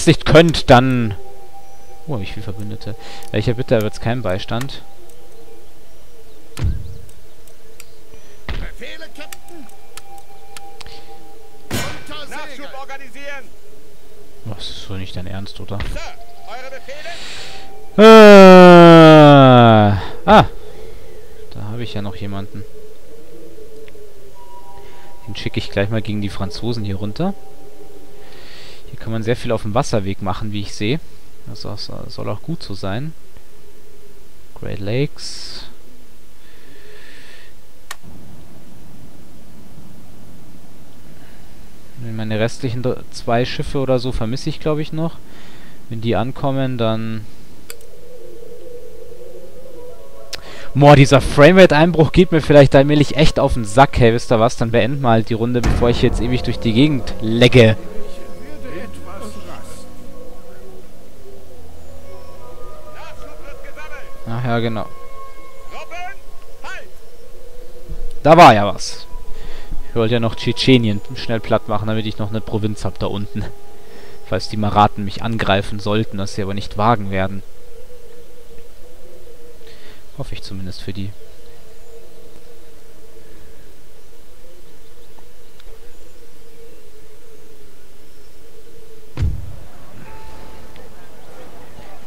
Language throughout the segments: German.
es nicht könnt, dann... Oh, hab ich viel Verbündete. Welcher bitte wird's keinen Beistand? Befehle, Captain. Nachschub organisieren. Das ist so nicht dein Ernst, oder? Sir, eure Befehle? Äh, ah. Da habe ich ja noch jemanden. Den schicke ich gleich mal gegen die Franzosen hier runter. Kann man sehr viel auf dem Wasserweg machen, wie ich sehe. Das soll auch gut so sein. Great Lakes. Meine restlichen zwei Schiffe oder so vermisse ich, glaube ich, noch. Wenn die ankommen, dann... Boah, dieser Framerate-Einbruch geht mir vielleicht allmählich echt auf den Sack. Hey, wisst ihr was? Dann beenden wir halt die Runde, bevor ich jetzt ewig durch die Gegend legge. Ja, genau. Halt! Da war ja was. Ich wollte ja noch Tschetschenien schnell platt machen, damit ich noch eine Provinz hab da unten. Falls die Maraten mich angreifen sollten, das sie aber nicht wagen werden. Hoffe ich zumindest für die.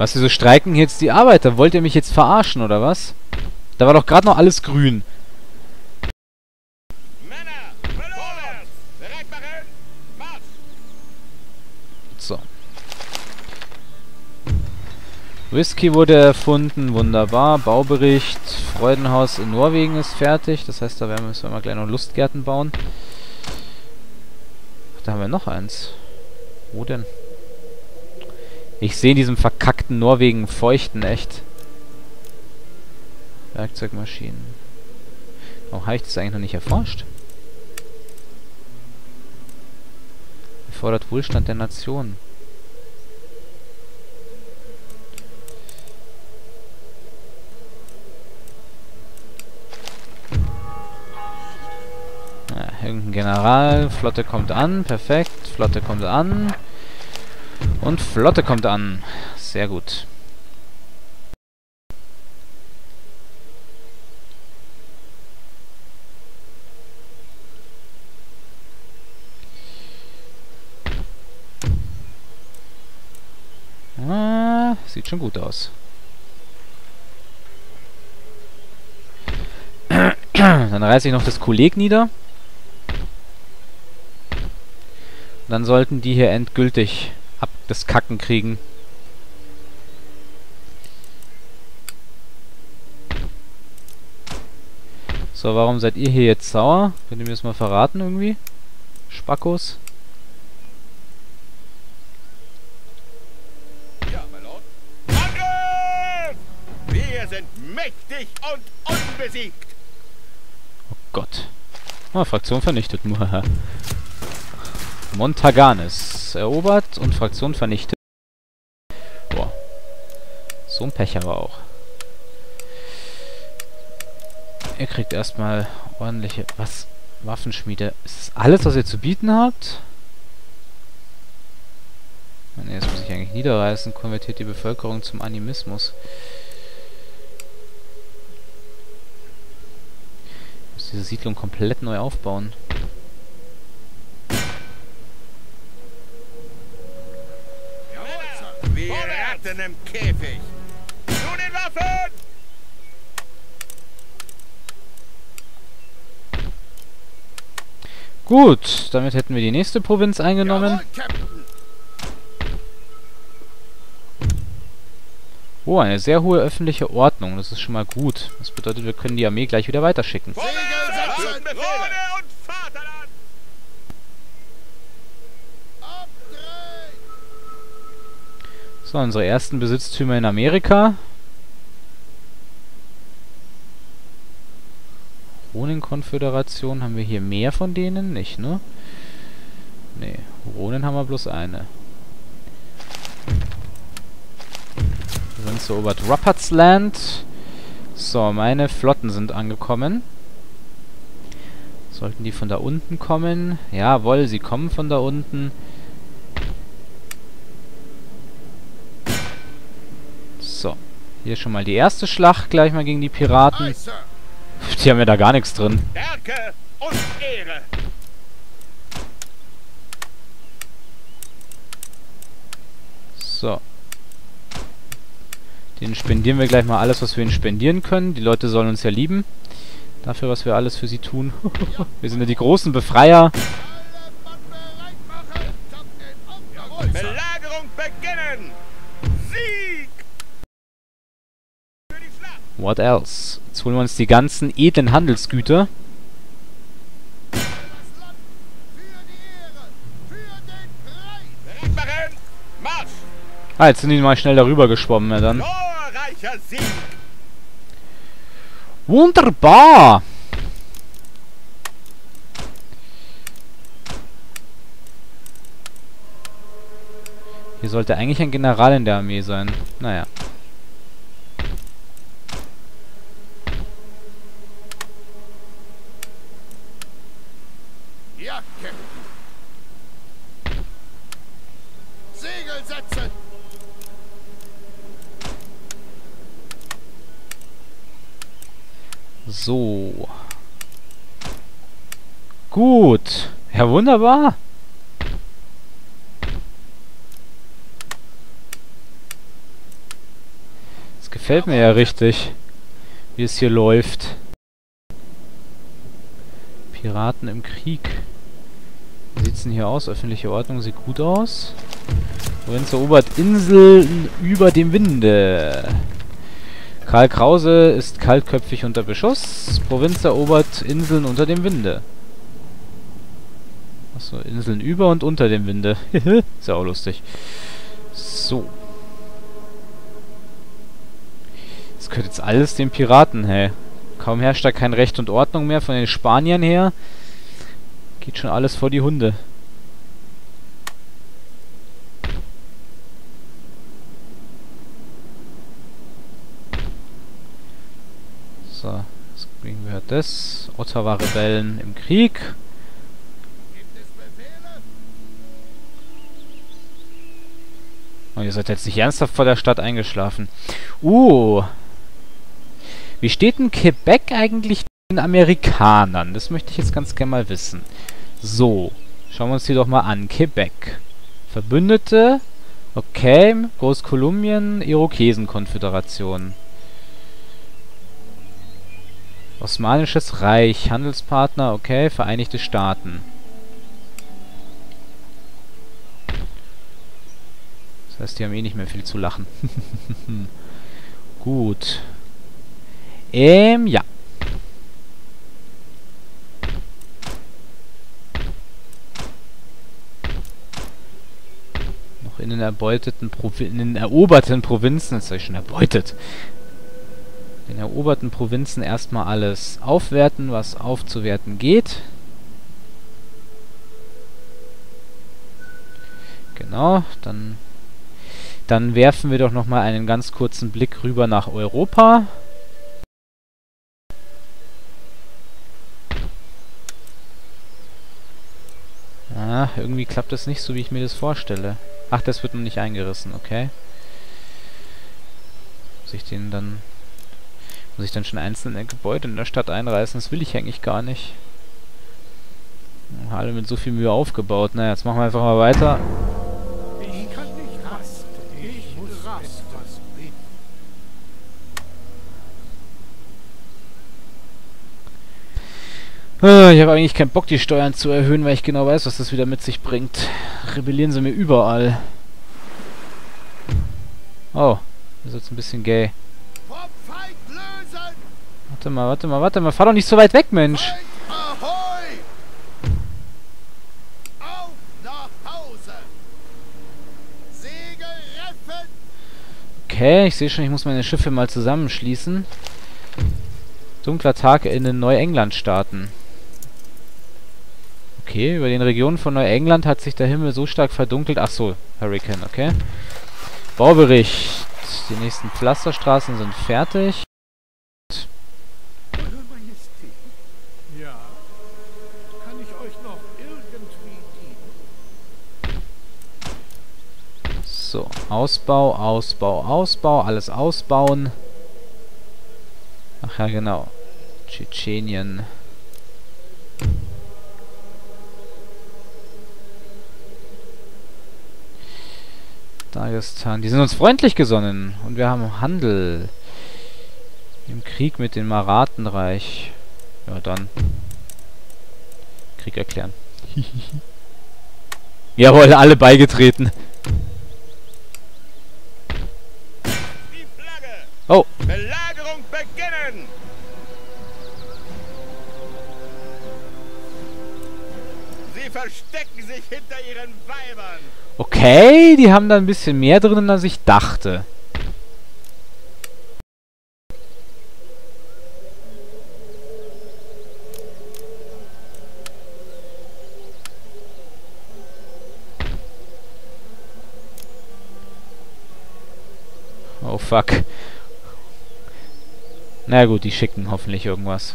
Was, wieso streiken jetzt die Arbeiter? Wollt ihr mich jetzt verarschen, oder was? Da war doch gerade noch alles grün. So. Whisky wurde erfunden, wunderbar. Baubericht, Freudenhaus in Norwegen ist fertig. Das heißt, da werden wir, müssen wir mal gleich noch Lustgärten bauen. Ach, da haben wir noch eins. Wo denn? Ich sehe in diesem verkackten Norwegen feuchten, echt. Werkzeugmaschinen. Warum habe ich das eigentlich noch nicht erforscht? Erfordert Wohlstand der Nation. Ja, irgendein General. Flotte kommt an. Perfekt. Flotte kommt an. Und Flotte kommt an. Sehr gut. Ah, sieht schon gut aus. Dann reiße ich noch das Kolleg nieder. Dann sollten die hier endgültig das Kacken kriegen. So, warum seid ihr hier jetzt sauer? Könnt ihr mir das mal verraten irgendwie? Spackos? Ja, mein Lord. Angriff! Wir sind mächtig und unbesiegt! Oh Gott. Ah, Fraktion vernichtet. Montaganes erobert und Fraktion vernichtet. Boah. So ein Pech aber auch. Ihr kriegt erstmal ordentliche... Was? Waffenschmiede. Ist das alles, was ihr zu bieten habt? Ne, das muss ich eigentlich niederreißen. Konvertiert die Bevölkerung zum Animismus. Ich muss diese Siedlung komplett neu aufbauen. Im Käfig. Zu den Waffen! Gut, damit hätten wir die nächste Provinz eingenommen. Oh, eine sehr hohe öffentliche Ordnung. Das ist schon mal gut. Das bedeutet, wir können die Armee gleich wieder weiterschicken. Segel So, unsere ersten Besitztümer in Amerika. Ronin-Konföderation. Haben wir hier mehr von denen? Nicht, ne? Nee, Ronin haben wir bloß eine. Wir sind zu Obert Land. So, meine Flotten sind angekommen. Sollten die von da unten kommen? Jawohl, sie kommen von da unten. Hier schon mal die erste Schlacht gleich mal gegen die Piraten. Die haben ja da gar nichts drin. Stärke und Ehre. So. Den spendieren wir gleich mal alles, was wir ihnen spendieren können. Die Leute sollen uns ja lieben. Dafür, was wir alles für sie tun. wir sind ja die großen Befreier. Alle Mann What else? Jetzt holen wir uns die ganzen edlen Handelsgüter. Ah, jetzt sind die mal schnell darüber geschwommen, ja dann. Wunderbar! Hier sollte eigentlich ein General in der Armee sein. Naja. Ja, Captain. Segel setzen. So. Gut. Ja, wunderbar. Das gefällt mir ja richtig, wie es hier läuft. Piraten im Krieg. Wie sieht's denn hier aus? Öffentliche Ordnung sieht gut aus. Provinz erobert Inseln über dem Winde. Karl Krause ist kaltköpfig unter Beschuss. Provinz erobert Inseln unter dem Winde. Achso, Inseln über und unter dem Winde. ist ja auch lustig. So. Das gehört jetzt alles den Piraten, hey. Kaum herrscht da kein Recht und Ordnung mehr von den Spaniern her. Geht schon alles vor die Hunde. So, jetzt kriegen wir das. Ottawa-Rebellen im Krieg. Gibt es Befehle? Oh, ihr seid jetzt nicht ernsthaft vor der Stadt eingeschlafen. Uh. Wie steht denn Quebec eigentlich den Amerikanern? Das möchte ich jetzt ganz gerne mal wissen. So. Schauen wir uns die doch mal an. Quebec. Verbündete. Okay. Großkolumbien. Irokesenkonföderation. Osmanisches Reich. Handelspartner. Okay. Vereinigte Staaten. Das heißt, die haben eh nicht mehr viel zu lachen. Gut. Ähm, ja. Noch in den erbeuteten Provi in den eroberten Provinzen, das habe ich schon erbeutet. In den eroberten Provinzen erstmal alles aufwerten, was aufzuwerten geht. Genau, dann dann werfen wir doch nochmal einen ganz kurzen Blick rüber nach Europa. Ah, irgendwie klappt das nicht so, wie ich mir das vorstelle. Ach, das wird noch nicht eingerissen, okay. Muss ich den dann... Muss ich dann schon einzelne Gebäude in der Stadt einreißen? Das will ich eigentlich gar nicht. Alle mit so viel Mühe aufgebaut. Naja, jetzt machen wir einfach mal weiter. Bitten. Ah, Ich habe eigentlich keinen Bock, die Steuern zu erhöhen, weil ich genau weiß, was das wieder mit sich bringt. Rebellieren sie mir überall. Oh, das ist jetzt ein bisschen gay. Warte mal, warte mal, warte mal. Fahr doch nicht so weit weg, Mensch. Feind ahoi. Auf nach Hause. Segel reffen. Okay, ich sehe schon, ich muss meine Schiffe mal zusammenschließen. Dunkler Tag in den Neuengland-Staaten. Okay, über den Regionen von Neuengland hat sich der Himmel so stark verdunkelt. Ach so, Hurricane, okay. Baubericht. Die nächsten Pflasterstraßen sind fertig. Ja. So, Ausbau, Ausbau, Ausbau, alles ausbauen. Ach ja, genau. Tschetschenien. Dagestan. Die sind uns freundlich gesonnen. Und wir haben Handel. Im Krieg mit dem Maratenreich. Ja, dann. Krieg erklären. Jawohl, alle beigetreten. Die Flagge! Oh, Belagerung beginnen! Sie verstecken sich hinter ihren Weibern! okay. Die haben da ein bisschen mehr drinnen, als ich dachte. Oh fuck. Na gut, die schicken hoffentlich irgendwas.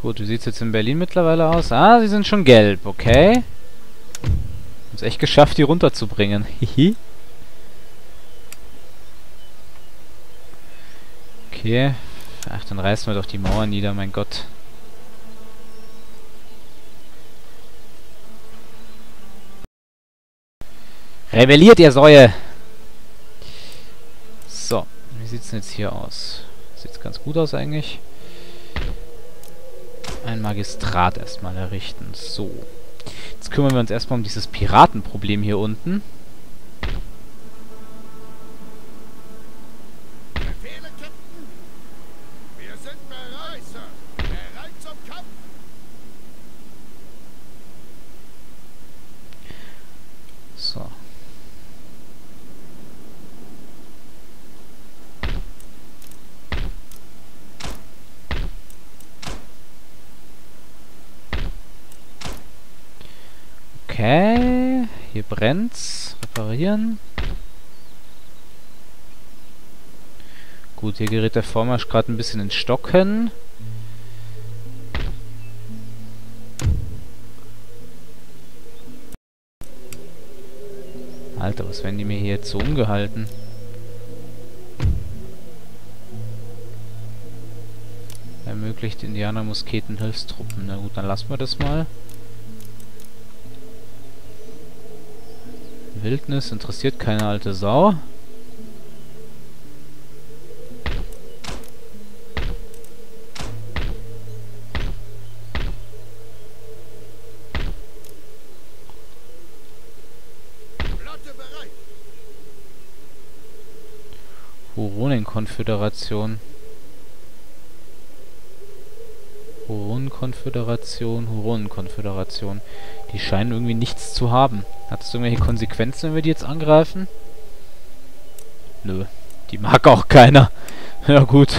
Gut, wie sieht's jetzt in Berlin mittlerweile aus? Ah, sie sind schon gelb, okay. Haben es echt geschafft, die runterzubringen. Hihi. Okay. Ach, dann reißen wir doch die Mauer nieder, mein Gott. Rebelliert, ihr Säue! So, wie sieht's denn jetzt hier aus? Sieht's ganz gut aus eigentlich. Ein Magistrat erstmal errichten. So. Jetzt kümmern wir uns erstmal um dieses Piratenproblem hier unten. Befehle, Captain! Wir sind bereit, Sir! Bereit zum Kampf! So. Okay, hier brennt's. Reparieren. Gut, hier gerät der Vormarsch gerade ein bisschen ins Stocken. Alter, was werden die mir hier jetzt so umgehalten? Ermöglicht Indianer-Musketen Hilfstruppen. Na gut, dann lassen wir das mal. Wildnis interessiert keine alte Sau. Huronen-Konföderation. Huronen-Konföderation, Huronen-Konföderation. Die scheinen irgendwie nichts zu haben. Hat es irgendwelche Konsequenzen, wenn wir die jetzt angreifen? Nö. Die mag auch keiner. Ja gut.